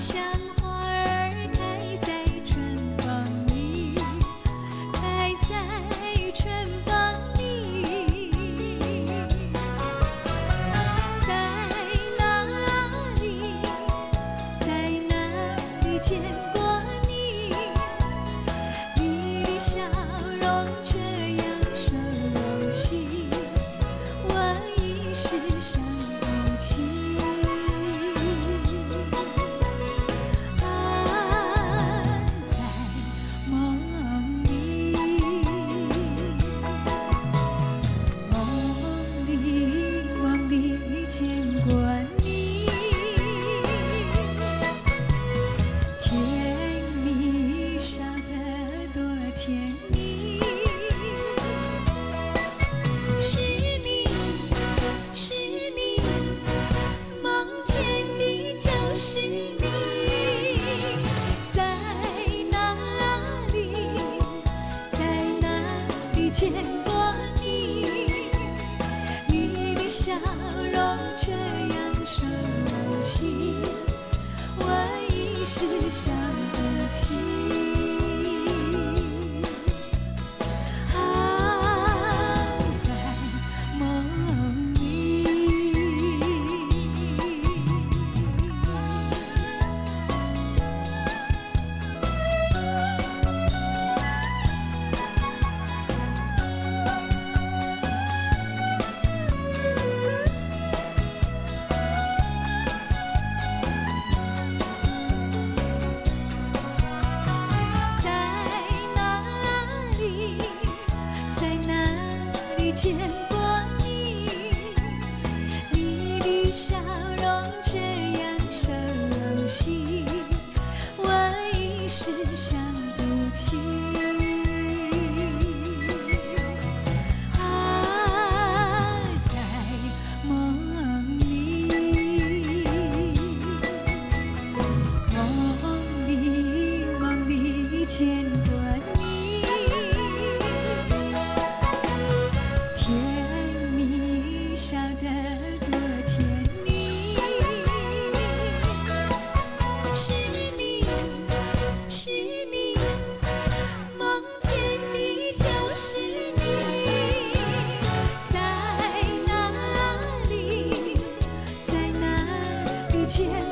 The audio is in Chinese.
想见过你你的笑容这样熟悉我一时想不起。笑容这样熟悉，我一时想不起。啊，在梦里，梦里，梦里见。是你是你梦见的就是你在哪里在哪里见？